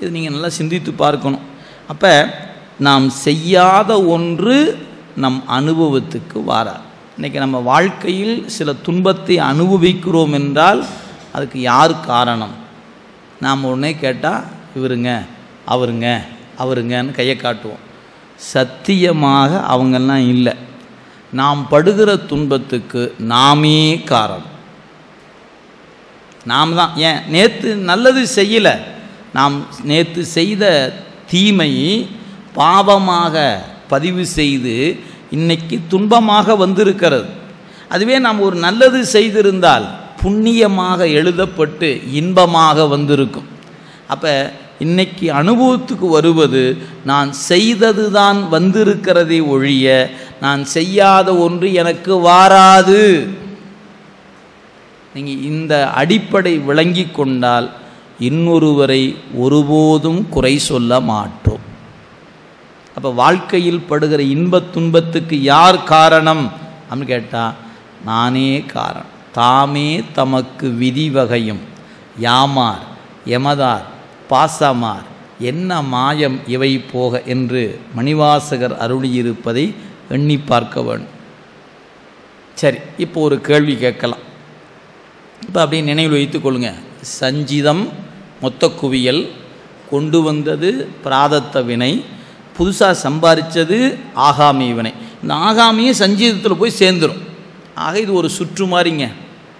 இது நீங்கள் நல்லா சிந்தித்து பார்க்கணும். அப்போ நாம் செய்யாத ஒன்று நம் அனுபவத்துக்கு வாரார் இன்றைக்கி நம்ம வாழ்க்கையில் சில துன்பத்தை அனுபவிக்கிறோம் என்றால் அதுக்கு யார் காரணம்? நாம் உடனே கேட்டால் இவருங்க அவருங்க அவருங்கன்னு கையை காட்டுவோம். சத்தியமாக அவங்கெல்லாம் இல்லை. நாம் படுகிற துன்பத்துக்கு நாமே காரணம். நாம் தான். ஏன்? நேற்று நல்லது செய்யலை. நாம் நேற்று செய்த தீமை பாவமாக பதிவு செய்து இன்னைக்கு துன்பமாக வந்திருக்கிறது. அதுவே நாம் ஒரு நல்லது செய்திருந்தால் புண்ணியமாக எழுதப்பட்டு இன்பமாக வந்திருக்கும். அப்போ இன்னைக்கு அனுபவத்துக்கு வருவது நான் செய்தது தான் வந்திருக்கிறதே ஒழிய நான் செய்யாத ஒன்று எனக்கு வாராது. நீங்கள் இந்த அடிப்படை விளங்கி கொண்டால் இன்னொருவரை ஒருபோதும் குறை சொல்ல மாட்டோம். அப்போ வாழ்க்கையில் படுகிற இன்பத் துன்பத்துக்கு யார் காரணம்? அப்படின்னு கேட்டால் நானே காரணம். தாமே தமக்கு விதி வகையும். யாமார் எமதார் பாசமார் என்ன மாயம் இவை போக என்று மணிவாசகர் அருளியிருப்பதை எண்ணி பார்க்க வேண்டும். சரி இப்போ ஒரு கேள்வி கேட்கலாம். இப்போ அப்படியே நினைவில் வைத்துக்கொள்ளுங்க சஞ்சிதம் மொத்த குவியல் கொண்டு வந்தது பிராதத்த வினை புதுசாக சம்பாதிச்சது ஆகாமி வினை. இந்த ஆகாமியும் சஞ்சீதத்தில் போய் சேர்ந்துடும் ஆக இது ஒரு சுற்று மாதிரிங்க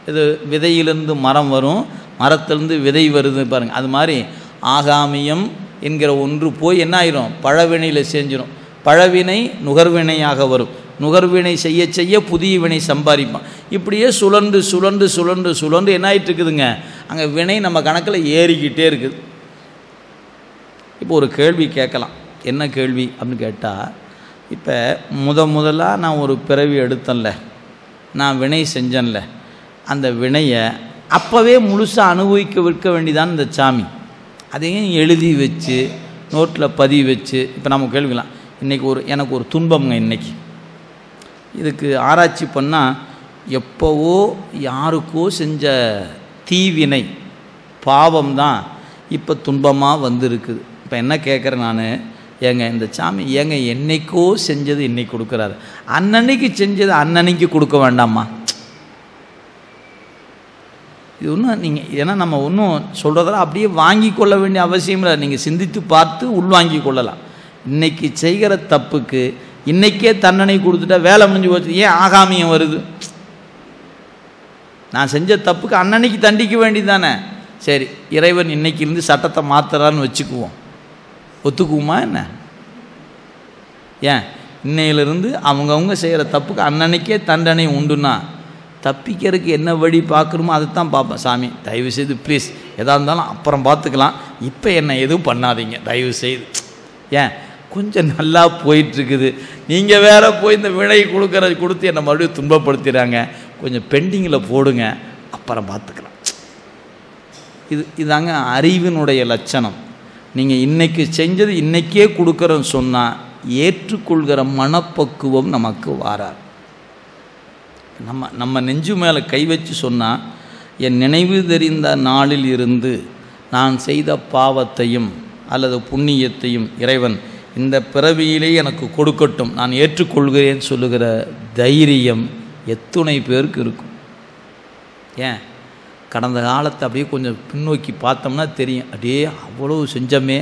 இது விதையிலிருந்து மரம் வரும் மரத்திலேருந்து விதை வருது பாருங்கள் அது மாதிரி ஆகாமியம் என்கிற ஒன்று போய் என்ன ஆயிரும்? பழவினையில் செஞ்சிடும் பழவினை நுகர்வினையாக வரும். நுகர்வினை செய்ய செய்ய புதிய வினை சம்பாதிப்பான். இப்படியே சுழன்று சுழன்று சுழன்று சுழன்று என்ன ஆகிட்டு இருக்குதுங்க? அங்கே வினை நம்ம கணக்கில் ஏறிக்கிட்டே இருக்குது. இப்போ ஒரு கேள்வி கேட்கலாம். என்ன கேள்வி அப்படின்னு கேட்டால் இப்போ முத முதலாக நான் ஒரு பிறவி எடுத்தேன்ல. நான் வினை செஞ்சேன்ல. அந்த வினையை அப்போவே முழுசாக அனுபவிக்க விற்க வேண்டிதான் இந்த சாமி. அதையும் எழுதி வச்சு நோட்டில் பதிவு வச்சு இப்போ நம்ம கேள்விக்கலாம் இன்றைக்கி ஒரு எனக்கு ஒரு துன்பம்ங்க இன்றைக்கி இதுக்கு ஆராய்ச்சி பண்ணால் எப்போவோ யாருக்கோ செஞ்ச தீவினை பாவம் தான் இப்போ துன்பமாக வந்திருக்குது. இப்போ என்ன கேட்குறேன் நான்? ஏங்க இந்த சாமி ஏங்க என்னைக்கோ செஞ்சது இன்னைக்கு கொடுக்குறாரு. அன்னன்னைக்கு செஞ்சது அன்னன்னைக்கு கொடுக்க வேண்டாமா? இது ஒன்றும் நீங்கள் ஏன்னா நம்ம ஒன்றும் சொல்கிறதெல்லாம் அப்படியே வாங்கி கொள்ள வேண்டிய அவசியம் இல்லை. நீங்கள் சிந்தித்து பார்த்து உள்வாங்கி கொள்ளலாம். இன்றைக்கி செய்கிற தப்புக்கு இன்றைக்கே தண்டனை கொடுத்துட்டா வேலை முடிஞ்சு போச்சு. ஏன் ஆகாமியம் வருது? நான் செஞ்ச தப்புக்கு அன்னன்னைக்கு தண்டிக்க வேண்டியது தானே சரி இறைவன் இன்னைக்கிலிருந்து சட்டத்தை மாற்றுறான்னு வச்சுக்குவோம். ஒத்துக்குவோமா என்ன? ஏன்? இன்னையிலிருந்து அவங்கவுங்க செய்கிற தப்புக்கு அன்னன்னைக்கே தண்டனை உண்டுன்னா தப்பிக்கிறதுக்கு என்ன வழி பார்க்குறோமோ அதை தான் பார்ப்பேன். சாமி தயவு செய்து ப்ளீஸ் எதாக இருந்தாலும் அப்புறம் பார்த்துக்கலாம். இப்போ என்ன எதுவும் பண்ணாதீங்க தயவு செய்து. ஏன்? கொஞ்சம் நல்லா போயிட்டுருக்குது. நீங்கள் வேற போய் இந்த வினை கொடுக்குற கொடுத்து என்னை மறுபடியும் துன்பப்படுத்திடுறாங்க. கொஞ்சம் பெண்டிங்கில் போடுங்க அப்புறம் பார்த்துக்கலாம். இது இதாங்க அறிவினுடைய லட்சணம். நீங்கள் இன்றைக்கி செஞ்சது இன்றைக்கே கொடுக்குறோன்னு சொன்னால் ஏற்றுக்கொள்கிற மனப்பக்குவம் நமக்கு வாரார் நம்ம நம்ம நெஞ்சு மேலே கை வச்சு சொன்னால் என் நினைவு தெரிந்த நாளில் இருந்து நான் செய்த பாவத்தையும் அல்லது புண்ணியத்தையும் இறைவன் இந்த பிறவியிலே எனக்கு கொடுக்கட்டும். நான் ஏற்றுக்கொள்கிறேன் சொல்லுகிற தைரியம் எத்துணை பேருக்கு இருக்கும். ஏன்? கடந்த காலத்தை அப்படியே கொஞ்சம் பின்னோக்கி பார்த்தோம்னா தெரியும். அப்படியே அவ்வளோ செஞ்சோமே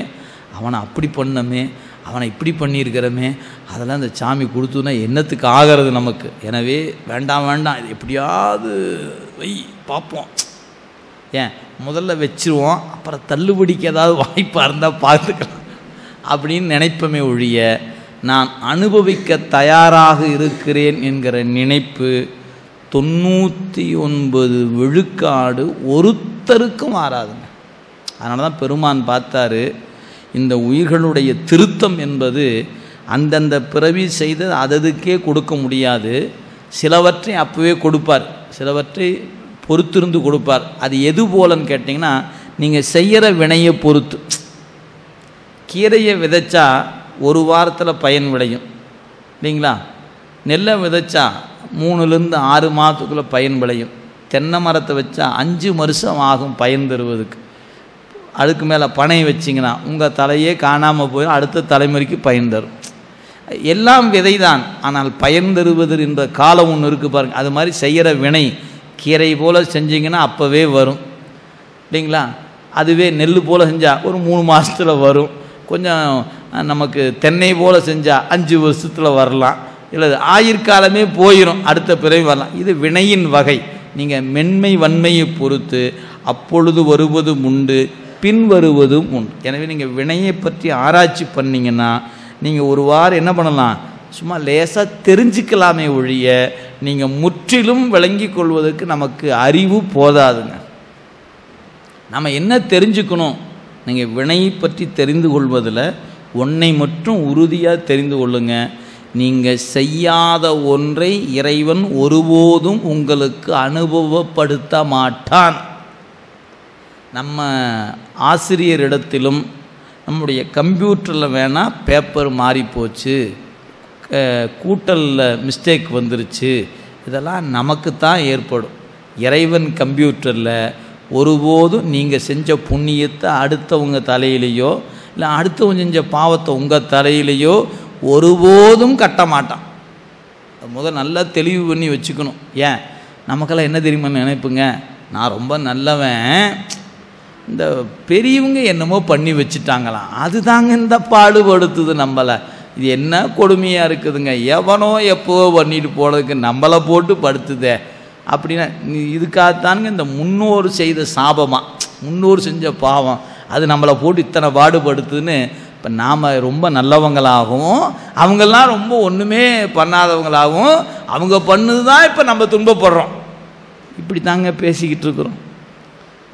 அவனை அப்படி பண்ணமே அவனை இப்படி பண்ணியிருக்கிறோமே அதெல்லாம் இந்த சாமி கொடுத்துனா என்னத்துக்கு ஆகிறது நமக்கு? எனவே வேண்டாம் வேண்டாம் இது எப்படியாவது வை பார்ப்போம். ஏன்? முதல்ல வச்சிருவோம் அப்புறம் தள்ளுபடிக்கு ஏதாவது வாய்ப்பாக இருந்தால் பார்த்துக்கலாம். அப்படின்னு நினைப்பமே ஒழிய நான் அனுபவிக்க தயாராக இருக்கிறேன் என்கிற நினைப்பு தொண்ணூற்றி ஒன்பது விழுக்காடு ஒருத்தருக்கும் மாறாதுங்க. அதனால தான் பெருமான் பார்த்தாரு இந்த உயிர்களுடைய திருத்தம் என்பது அந்தந்த பிறவி செய்து அததுக்கே கொடுக்க முடியாது. சிலவற்றை அப்போவே கொடுப்பார். சிலவற்றை பொறுத்திருந்து கொடுப்பார். அது எது போலன்னு கேட்டிங்கன்னா நீங்கள் செய்கிற வினையை பொறுத்து. கீரையை விதைச்சா ஒரு வாரத்தில் பயன் விளையும். இல்லைங்களா? நெல்லை விதைச்சா மூணுலேருந்து ஆறு மாதத்துக்குள்ளே பயன் விளையும். தென்னை மரத்தை வச்சா அஞ்சு வருஷம் ஆகும் பயன் தருவதுக்கு. அதுக்கு மேலே பனை வச்சிங்கன்னா உங்கள் தலையே காணாமல் போய் அடுத்த தலைமுறைக்கு பயன் தரும். எல்லாம் விதை தான் ஆனால் பயன் தருவது என்ற காலம் ஒன்று இருக்குது பாருங்கள் அது மாதிரி செய்கிற வினை கீரை போல் செஞ்சிங்கன்னா அப்போவே வரும். இல்லைங்களா? அதுவே நெல் போல் செஞ்சால் ஒரு மூணு மாதத்தில் வரும். கொஞ்சம் நமக்கு தென்னை போல் செஞ்சால் அஞ்சு வருஷத்தில் வரலாம். இல்லை ஆயிற்காலமே போயிடும் அடுத்த பிறகு வரலாம். இது வினையின் வகை. நீங்கள் மென்மை வன்மையை பொறுத்து அப்பொழுது வருவதும் உண்டு பின் வருவதும் உண்டு. எனவே நீங்கள் வினையை பற்றி ஆராய்ச்சி பண்ணிங்கன்னா நீங்கள் ஒரு வாரம் என்ன பண்ணலாம்? சும்மா லேசாக தெரிஞ்சுக்கலாமே ஒழிய நீங்கள் முற்றிலும் விளங்கி கொள்வதற்கு நமக்கு அறிவு போதாதுங்க. நம்ம என்ன தெரிஞ்சுக்கணும்? நீங்கள் வினையை பற்றி தெரிந்து கொள்வதில் ஒன்றை மட்டும் உறுதியாக தெரிந்து கொள்ளுங்க. நீங்கள் செய்யாத ஒன்றை இறைவன் ஒருபோதும் உங்களுக்கு அனுபவப்படுத்த மாட்டான். நம்ம ஆசிரியரிடத்திலும் நம்முடைய கம்ப்யூட்டரில் வேணால் பேப்பர் மாறி போச்சு. கூட்டலில் மிஸ்டேக் வந்துருச்சு. இதெல்லாம் நமக்கு தான் ஏற்படும். இறைவன் கம்ப்யூட்டரில் ஒருபோதும் நீங்கள் செஞ்ச புண்ணியத்தை அடுத்தவங்க தலையிலையோ இல்லை அடுத்தவன் செஞ்ச பாவத்தை உங்கள் தலையிலையோ ஒருபோதும் கட்ட மாட்டான். முதல் நல்லா தெளிவு பண்ணி வச்சுக்கணும். ஏன்? நமக்கெல்லாம் என்ன தெரியுமா நினைப்புங்க? நான் ரொம்ப நல்லவன். இந்த பெரியவங்க என்னமோ பண்ணி வச்சுட்டாங்களாம். அதுதாங்க இந்த பாடுபடுத்துது நம்மளை. இது என்ன கொடுமையாக இருக்குதுங்க? எவனோ எப்போ பண்ணிட்டு போனதுக்கு நம்மளை போட்டு படுத்துதே. அப்படின்னா இதுக்காகத்தானுங்க இந்த முன்னோர் செய்த சாபமாக முன்னோர் செஞ்ச பாவம். அது நம்மளை போட்டு இத்தனை பாடுபடுத்துன்னு இப்போ நாம் ரொம்ப நல்லவங்களாகவும் அவங்கெல்லாம் ரொம்ப ஒன்றுமே பண்ணாதவங்களாகவும் அவங்க பண்ணது தான் இப்போ நம்ம துன்பப்படுறோம். இப்படி தாங்க பேசிக்கிட்டு இருக்கிறோம்.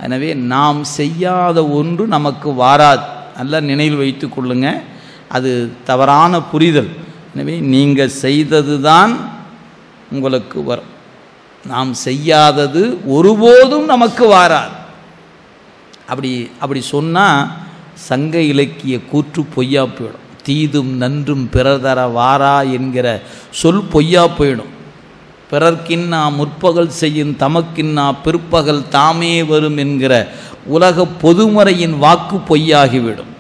எனவே நாம் செய்யாத ஒன்று நமக்கு வாராது. நல்லா நினைவில் வைத்து கொள்ளுங்க. அது தவறான புரிதல். எனவே நீங்கள் செய்தது தான் உங்களுக்கு வரும். நாம் செய்யாதது ஒருபோதும் நமக்கு வாராது. அப்படி அப்படி சொன்னால் சங்க இலக்கிய கூற்று பொய்யா போயிடும். தீதும் நன்றும் பிறர் தர வாரா என்கிற சொல் பொய்யா போயிடும். பிறர்க்கின்னா முற்பகல் செய்யும் தமக்கின்னா பிற்பகல் தாமே வரும் என்கிற உலக பொதுமறையின் வாக்கு பொய்யாகிவிடும்.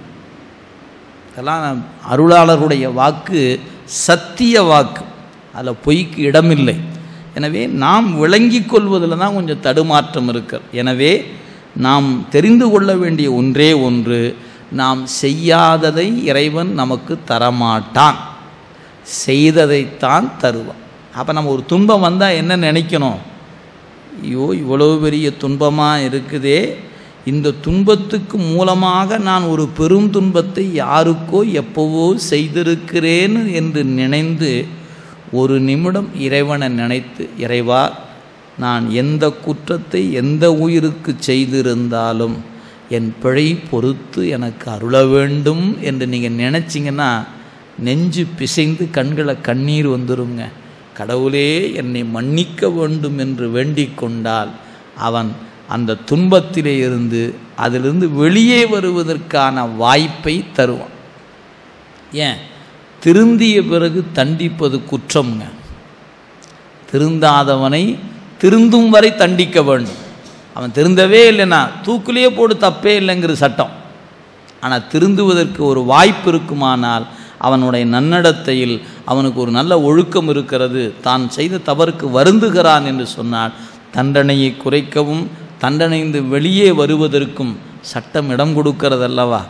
இதெல்லாம் அருளாளருடைய வாக்கு சத்திய வாக்கு. அதில் பொய்க்கு இடமில்லை. எனவே நாம் விளங்கி கொள்வதில் தான் கொஞ்சம் தடுமாற்றம் இருக்கிறது. எனவே நாம் தெரிந்து கொள்ள வேண்டிய ஒன்றே ஒன்று நாம் செய்யாததை இறைவன் நமக்கு தரமாட்டான். செய்ததைத்தான் தருவான். அப்போ நம்ம ஒரு துன்பம் வந்தால் என்ன நினைக்கணும்? ஐயோ இவ்வளோ பெரிய துன்பமாக இருக்குதே. இந்த துன்பத்துக்கு மூலமாக நான் ஒரு பெரும் துன்பத்தை யாருக்கோ எப்போவோ செய்திருக்கிறேன் என்று நினைந்து ஒரு நிமிடம் இறைவனை நினைத்து இறைவா நான் எந்த குற்றத்தை எந்த உயிருக்கு செய்திருந்தாலும் என் பிழை பொறுத்து எனக்கு அருள வேண்டும் என்று நீங்கள் நினச்சிங்கன்னா நெஞ்சு பிசைந்து கண்களை கண்ணீர் வந்துருங்க. கடவுளே என்னை மன்னிக்க வேண்டும் என்று வேண்டிக் கொண்டால் அவன் அந்த துன்பத்திலே இருந்து அதிலிருந்து வெளியே வருவதற்கான வாய்ப்பை தருவான். ஏன்? திருந்திய பிறகு தண்டிப்பது குற்றம்ங்க. திருந்தாதவனை திருந்தும் வரை தண்டிக்க வேண்டும். அவன் திருந்தவே இல்லைன்னா தூக்குலேயே போடு தப்பே இல்லைங்கிற சட்டம். ஆனால் திருந்துவதற்கு ஒரு வாய்ப்பு இருக்குமானால் அவனுடைய நன்னடத்தையில் அவனுக்கு ஒரு நல்ல ஒழுக்கம் இருக்கிறது. தான் செய்த தவறுக்கு வருந்துகிறான் என்று சொன்னால் தண்டனையை குறைக்கவும் தண்டனைந்து வெளியே வருவதற்கும் சட்டம் இடம் கொடுக்கிறதல்லவா?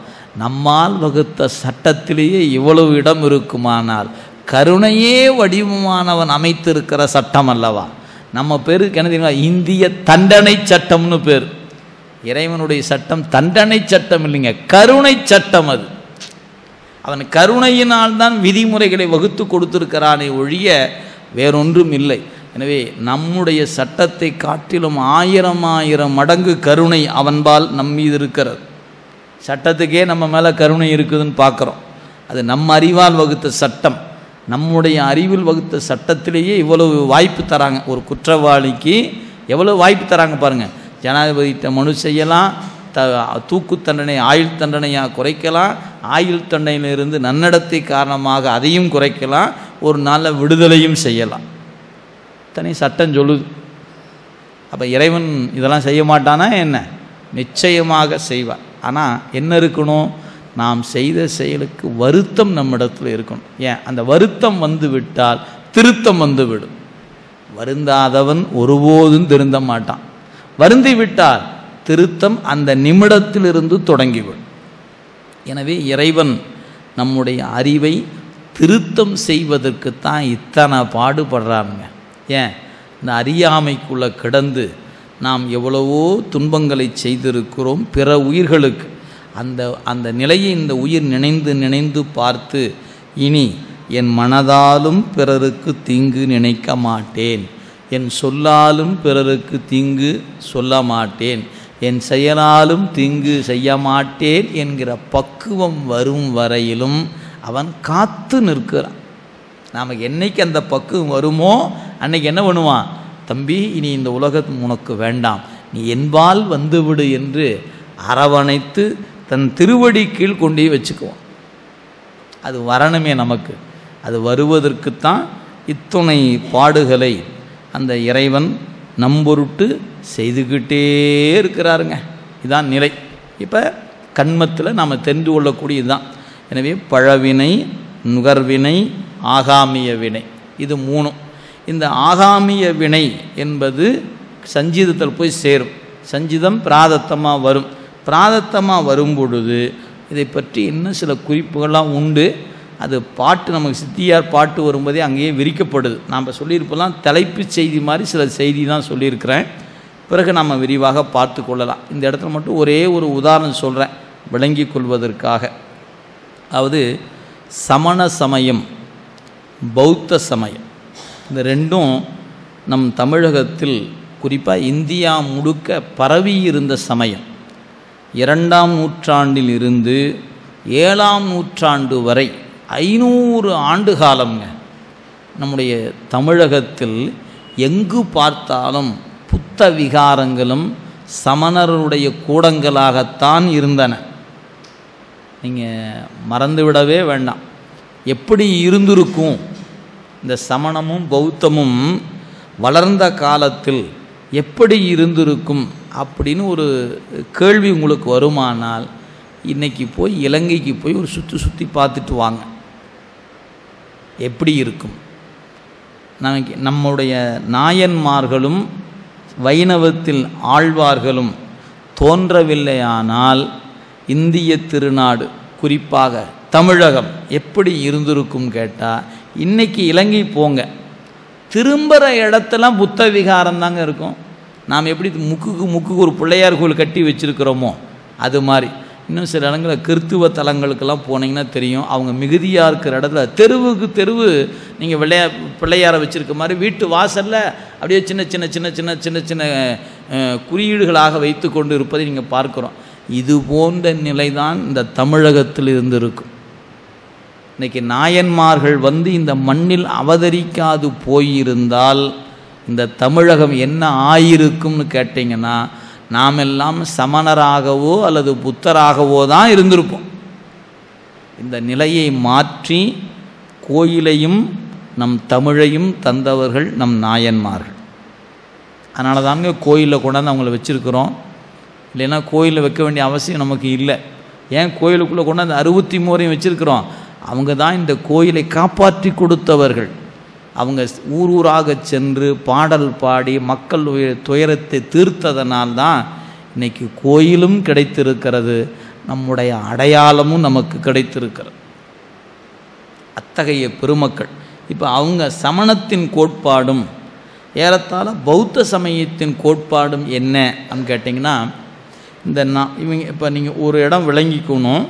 நம்மால் வகுத்த சட்டத்திலேயே இவ்வளவு இடம் இருக்குமானால் கருணையே வடிவமானவன் அமைத்திருக்கிற சட்டம் அல்லவா நம்ம பேருக்கு என்ன தெரியுமா? இந்திய தண்டனை சட்டம்னு பேர். இறைவனுடைய சட்டம் தண்டனை சட்டம் இல்லைங்க கருணை சட்டம் அது. அவன் கருணையினால் தான் விதிமுறைகளை வகுத்து கொடுத்திருக்கிறானே ஒழிய வேறொன்றும் இல்லை. எனவே நம்முடைய சட்டத்தை காட்டிலும் ஆயிரம் ஆயிரம் மடங்கு கருணை அவன்பால் நம் மீது இருக்கிறது. சட்டத்துக்கே நம்ம மேலே கருணை இருக்குதுன்னு பார்க்குறோம். அது நம்ம அறிவால் வகுத்த சட்டம். நம்முடைய அறிவில் வகுத்த சட்டத்திலேயே இவ்வளவு வாய்ப்பு தராங்க. ஒரு குற்றவாளிக்கு எவ்வளோ வாய்ப்பு தராங்க பாருங்கள் ஜனாதிபதிகிட்ட மனு செய்யலாம் த தூக்கு தண்டனை ஆயுள் தண்டனையாக குறைக்கலாம் ஆயுள் தண்டனையிலிருந்து நன்னடத்தை காரணமாக அதையும் குறைக்கலாம் ஒரு நாளில் விடுதலையும் செய்யலாம். தனி சட்டம் சொல்லுது. அப்போ இறைவன் இதெல்லாம் செய்ய மாட்டானா என்ன? நிச்சயமாக செய்வார் ஆனால் என்ன இருக்கணும்? நாம் செய்த செயலுக்கு வருத்தம் நம்மிடத்தில் இருக்கணும். ஏன்? அந்த வருத்தம் வந்து விட்டால் திருத்தம் வந்துவிடும். வருந்தாதவன் ஒருபோதும் திருந்த மாட்டான். வருந்தி விட்டால் திருத்தம் அந்த நிமிடத்திலிருந்து தொடங்கிவிடும். எனவே இறைவன் நம்முடைய அறிவை திருத்தம் செய்வதற்கு தான் இத்தனை பாடுபடுறாருங்க ஏன்? இந்த அறியாமைக்குள்ளே கிடந்து நாம் எவ்வளவோ துன்பங்களை செய்திருக்கிறோம் பிற உயிர்களுக்கு. அந்த அந்த நிலையை இந்த உயிர் நினைந்து நினைந்து பார்த்து இனி என் மனதாலும் பிறருக்கு தீங்கு நினைக்க மாட்டேன். என் சொல்லாலும் பிறருக்கு தீங்கு சொல்ல மாட்டேன். என் செயலாலும் தீங்கு செய்ய மாட்டேன் என்கிற பக்குவம் வரும் வரையிலும் அவன் காத்து நிற்கிறான். நாம் என்னைக்கு அந்த பக்குவம் வருமோ அன்னைக்கு என்ன பண்ணுவான்? தம்பி இனி இந்த உலகம் உனக்கு வேண்டாம். நீ என்பால் வந்துவிடு என்று அரவணைத்து தன் திருவடி கீழ் கொண்டே வச்சுக்குவோம் அது வரணுமே நமக்கு. அது வருவதற்குத்தான் இத்துணை பாடுகளை அந்த இறைவன் நம்பொருட்டு செய்துக்கிட்டே இருக்கிறாருங்க. இதான் நிலை. இப்போ கண்மத்தில் நாம் தெரிந்து கொள்ளக்கூடியது தான் எனவே பழவினை நுகர்வினை ஆகாமிய வினை இது மூணும். இந்த ஆகாமிய வினை என்பது சஞ்சீதத்தில் போய் சேரும். சஞ்சிதம் பிராதத்தமாக வரும். பிராதத்தமாக வரும்பொழுது இதை பற்றி இன்னும் சில குறிப்புகள்லாம் உண்டு. அது பாட்டு நமக்கு சித்தியார் பாட்டு வரும்போதே அங்கேயே விரிக்கப்படுது. நாம் சொல்லியிருப்பெல்லாம் தலைப்புச் செய்தி மாதிரி சில செய்தி தான் சொல்லியிருக்கிறேன். பிறகு நாம் விரிவாக பார்த்து கொள்ளலாம். இந்த இடத்துல மட்டும் ஒரே ஒரு உதாரணம் சொல்கிறேன் விளங்கி கொள்வதற்காக. அதாவது சமண சமயம் பௌத்த சமயம். இந்த ரெண்டும் நம் தமிழகத்தில் குறிப்பாக இந்தியா முழுக்க பரவி இருந்த சமயம். இரண்டாம் நூற்றாண்டில் இருந்து ஏழாம் நூற்றாண்டு வரை ஐநூறு ஆண்டு காலம்ங்க. நம்முடைய தமிழகத்தில் எங்கு பார்த்தாலும் புத்த விகாரங்களும் சமணருடைய கூடங்களாகத்தான் இருந்தன. நீங்கள் மறந்துவிடவே வேண்டாம். எப்படி இருந்திருக்கும்? இந்த சமணமும் பௌத்தமும் வளர்ந்த காலத்தில் எப்படி இருந்திருக்கும்? அப்படின்னு ஒரு கேள்வி உங்களுக்கு வருமானால் இன்றைக்கி போய் இலங்கைக்கு போய் ஒரு சுற்றி சுற்றி பார்த்துட்டு வாங்க. எப்படி இருக்கும்? நமக்கு நம்முடைய நாயன்மார்களும் வைணவத்தில் ஆழ்வார்களும் தோன்றவில்லையானால் இந்திய திருநாடு குறிப்பாக தமிழகம் எப்படி இருந்திருக்கும் கேட்டால் இன்றைக்கி இலங்கை போங்க. திரும்புகிற இடத்தெல்லாம் புத்த விகாரம் தாங்க இருக்கும். நாம் எப்படி முக்குக்கு முக்குக்கு ஒரு பிள்ளையார் கோயில் கட்டி வச்சுருக்கிறோமோ அது மாதிரி. இன்னும் சில இடங்களில் கிறித்துவ தலங்களுக்கெல்லாம் போனீங்கன்னா தெரியும். அவங்க மிகுதியாக இருக்கிற இடத்துல தெருவுக்கு தெருவு நீங்கள் விளையா பிள்ளையாரை வச்சுருக்க மாதிரி வீட்டு வாசலில் அப்படியே சின்ன சின்ன சின்ன சின்ன சின்ன சின்ன குறியீடுகளாக வைத்து கொண்டு இருப்பதை நீங்கள் பார்க்குறோம். இது போன்ற நிலை தான் இந்த தமிழகத்தில் இருந்திருக்கும். இன்னைக்கு நாயன்மார்கள் வந்து இந்த மண்ணில் அவதரிக்காது போயிருந்தால் இந்த தமிழகம் என்ன ஆயிருக்கும்னு கேட்டிங்கன்னா நாம் எல்லாம் சமணராகவோ அல்லது புத்தராகவோ தான் இருந்திருப்போம். இந்த நிலையை மாற்றி கோயிலையும் நம் தமிழையும் தந்தவர்கள் நம் நாயன்மார்கள். அதனால தாங்க கோயிலில் கொண்டாந்து அவங்கள வச்சுருக்கிறோம். இல்லைன்னா கோயிலில் வைக்க வேண்டிய அவசியம் நமக்கு இல்லை. ஏன் கோயிலுக்குள்ளே கொண்டாந்து அறுபத்தி மூறையும் வச்சுருக்கிறோம்? அவங்க தான் இந்த கோயிலை காப்பாற்றி கொடுத்தவர்கள். அவங்க ஊர் ஊராக சென்று பாடல் பாடி மக்கள் உய- துயரத்தை தீர்த்ததனால்தான் இன்னைக்கு கோயிலும் கிடைத்திருக்கிறது. நம்முடைய அடையாளமும் நமக்கு கிடைத்திருக்கிறது. அத்தகைய பெருமக்கள். இப்போ அவங்க சமணத்தின் கோட்பாடும் ஏறத்தாழ பௌத்த சமயத்தின் கோட்பாடும் என்ன அப்படின்னு கேட்டிங்கன்னா இந்த நான் இவங்க இப்போ நீங்கள் ஒரு இடம் விளங்கிக்கணும்.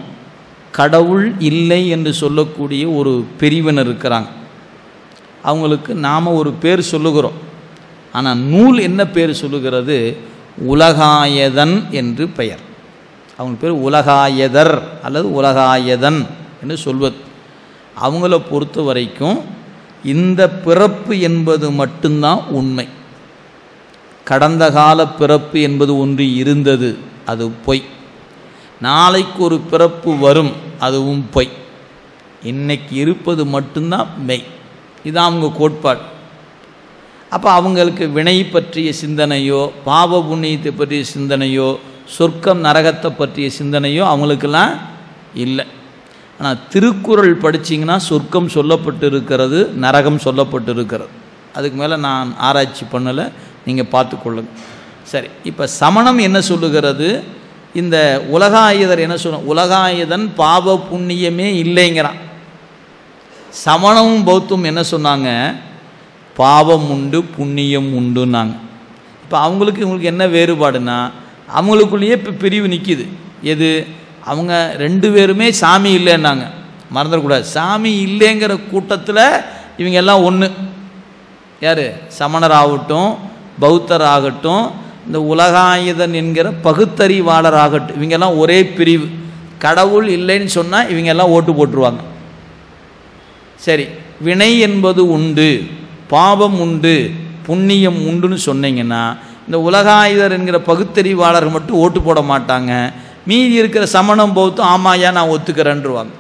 கடவுள் இல்லை என்று சொல்லக்கூடிய ஒரு பிரிவினர் இருக்கிறாங்க. அவங்களுக்கு நாம் ஒரு பேர் சொல்லுகிறோம். ஆனால் நூல் என்ன பேர் சொல்லுகிறது? உலகாயதன் என்று பெயர். அவங்க பேர் உலகாயதர் அல்லது உலகாயதன் என்று சொல்வது. அவங்கள பொறுத்த வரைக்கும் இந்த பிறப்பு என்பது மட்டும்தான் உண்மை. கடந்த கால பிறப்பு என்பது ஒன்று இருந்தது அது பொய். நாளைக்கு ஒரு பிறப்பு வரும் அதுவும் பொய். இன்னைக்கு இருப்பது மட்டும்தான் மெய். இதான் அவங்க கோட்பாடு. அப்போ அவங்களுக்கு வினை பற்றிய சிந்தனையோ பாவ புண்ணியத்தை பற்றிய சிந்தனையோ சொர்க்கம் நரகத்தை பற்றிய சிந்தனையோ அவங்களுக்கெல்லாம் இல்லை. ஆனால் திருக்குறள் படிச்சிங்கன்னா சொர்க்கம் சொல்லப்பட்டு இருக்கிறது நரகம் சொல்லப்பட்டு இருக்கிறது அதுக்கு மேலே நான் ஆராய்ச்சி பண்ணலை நீங்கள் பார்த்துக்கொள்ளுங்க சரி இப்போ சமணம் என்ன சொல்லுகிறது? இந்த உலகாயுதர் என்ன சொல்ல உலகாயுதன் பாவ புண்ணியமே இல்லைங்கிறான். சமணமும் பௌத்தம் என்ன சொன்னாங்க? பாவம் உண்டு புண்ணியம் உண்டுன்னாங்க. இப்போ அவங்களுக்கு இவங்களுக்கு என்ன வேறுபாடுனா அவங்களுக்குள்ளேயே இப்போ பிரிவு நிற்கிது எது? அவங்க ரெண்டு பேருமே சாமி இல்லைன்னாங்க. மறந்துடக்கூடாது. சாமி இல்லைங்கிற கூட்டத்தில் இவங்க எல்லாம் ஒன்று யார்? சமணர் ஆகட்டும் பௌத்தர் ஆகட்டும் இந்த உலகாயுதன் என்கிற பகுத்தறிவாளர் ஆகட்டும் இவங்கெல்லாம் ஒரே பிரிவு. கடவுள் இல்லைன்னு சொன்னால் இவங்க எல்லாம் ஓட்டு போட்டுருவாங்க. சரி வினை என்பது உண்டு பாவம் உண்டு புண்ணியம் உண்டுன்னு சொன்னீங்கன்னா இந்த உலகாயுதர் என்கிற பகுத்தறிவாளர்கள் மட்டும் ஓட்டு போட மாட்டாங்க. மீதி இருக்கிற சமணம் பௌத்தம் ஆமாயா நான் ஒத்துக்கிறேன்ருவாங்க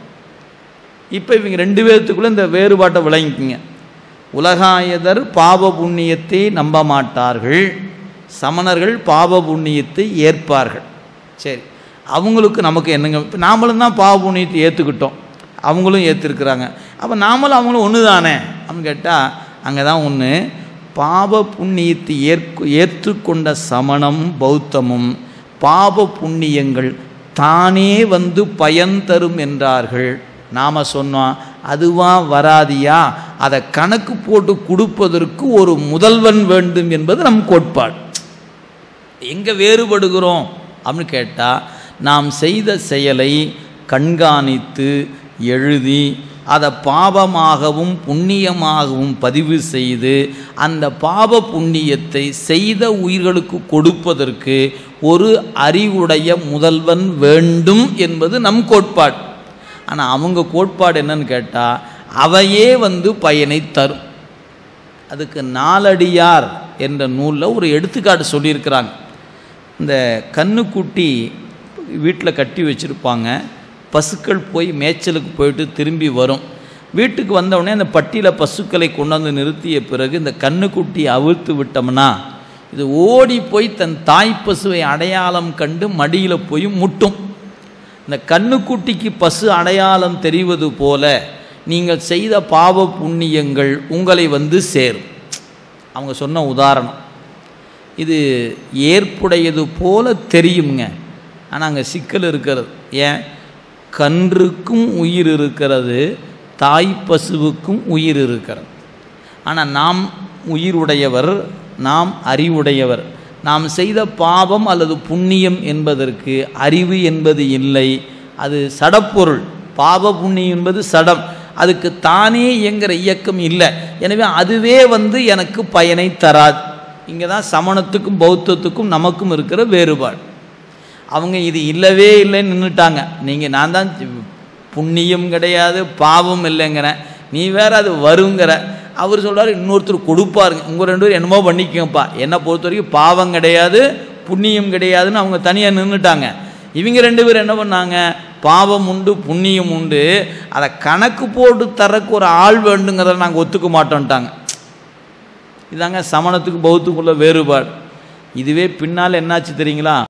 இப்போ இவங்க ரெண்டு பேர்த்துக்குள்ளே இந்த வேறுபாட்டை விளங்கிக்கிங்க. உலகாயதர் பாவ புண்ணியத்தை நம்ப மாட்டார்கள் சமணர்கள் பாவ புண்ணியத்தை ஏற்பார்கள். சரி அவங்களுக்கு நமக்கு என்னங்க இப்போ நாமளும் தான் பாவ புண்ணியத்தை ஏற்றுக்கிட்டோம் அவங்களும் ஏற்றிருக்கிறாங்க அப்போ நாமளும் அவங்களும் ஒன்று தானே அப்படின்னு கேட்டால் அங்கே தான் ஒன்று பாப புண்ணியத்தை ஏற்கு ஏற்றுக்கொண்ட சமணம் பௌத்தமும் பாப புண்ணியங்கள் தானே வந்து பயன் தரும் என்றார்கள். நாம் சொன்னோம் அதுவா வராதியா? அதை கணக்கு போட்டு கொடுப்பதற்கு ஒரு முதல்வன் வேண்டும் என்பது நம் கோட்பாடு. எங்கே வேறுபடுகிறோம்? அப்படின்னு கேட்டால் நாம் செய்த செயலை கண்காணித்து எழுதி அதை பாவமாகவும் புண்ணியமாகவும் பதிவு செய்து அந்த பாவ புண்ணியத்தை செய்த உயிர்களுக்கு கொடுப்பதற்கு ஒரு அறிவுடைய முதல்வன் வேண்டும் என்பது நம் கோட்பாடு. ஆனால் அவங்க கோட்பாடு என்னன்னு கேட்டால் அவையே வந்து பயனை தரும். அதுக்கு நாலடியார் என்ற நூலில் ஒரு எடுத்துக்காட்டு சொல்லியிருக்கிறாங்க. இந்த கண்ணுக்குட்டி வீட்டில் கட்டி வச்சுருப்பாங்க. பசுக்கள் போய் மேய்ச்சலுக்கு போயிட்டு திரும்பி வரும். வீட்டுக்கு வந்தவுடனே அந்த பட்டியில் பசுக்களை கொண்டாந்து நிறுத்திய பிறகு இந்த கண்ணுக்குட்டி அவிழ்த்து விட்டோம்னா இது ஓடி போய் தன் தாய் பசுவை அடையாளம் கண்டு மடியில் போய் முட்டும். இந்த கண்ணுக்குட்டிக்கு பசு அடையாளம் தெரிவது போல நீங்கள் செய்த பாவ புண்ணியங்கள் உங்களை வந்து சேரும். அவங்க சொன்ன உதாரணம். இது ஏற்புடையது போல தெரியுங்க ஆனால் அங்கே சிக்கல் இருக்கிறது. ஏன்? கன்றுக்கும் உயிர் இருக்கிறது தாய் பசுவுக்கும் உயிர் இருக்கிறது. ஆனால் நாம் உயிருடையவர் நாம் அறிவுடையவர். நாம் செய்த பாவம் அல்லது புண்ணியம் என்பதற்கு அறிவு என்பது இல்லை. அது சடப்பொருள். பாவ புண்ணியம் என்பது சடம். அதுக்கு தானே இயங்குகிற இயக்கம் இல்லை. எனவே அதுவே வந்து எனக்கு பயனை தராது. இங்கே தான் சமணத்துக்கும் பௌத்தத்துக்கும் நமக்கும் இருக்கிற வேறுபாடு. அவங்க இது இல்லவே இல்லைன்னு நின்றுட்டாங்க நீங்கள் நான் தான் புண்ணியம் கிடையாது பாவம் இல்லைங்கிறேன். நீ வேற அது வருங்கிற. அவர் சொல்கிறார் இன்னொருத்தர் கொடுப்பாருங்க. உங்கள் ரெண்டு பேரும் என்னமோ பண்ணிக்கோங்கப்பா. என்னை பொறுத்த வரைக்கும் பாவம் கிடையாது புண்ணியம் கிடையாதுன்னு அவங்க தனியாக நின்றுட்டாங்க இவங்க ரெண்டு பேரும் என்ன பண்ணாங்க? பாவம் உண்டு புண்ணியம் உண்டு. அதை கணக்கு போட்டு தரக்கு ஒரு ஆள் வேண்டுங்கிறத நாங்கள் ஒத்துக்க மாட்டோன்ட்டாங்க இதாங்க சமணத்துக்கு பௌத்துக்குள்ள வேறுபாடு. இதுவே பின்னால் என்னாச்சு தெரியுங்களா?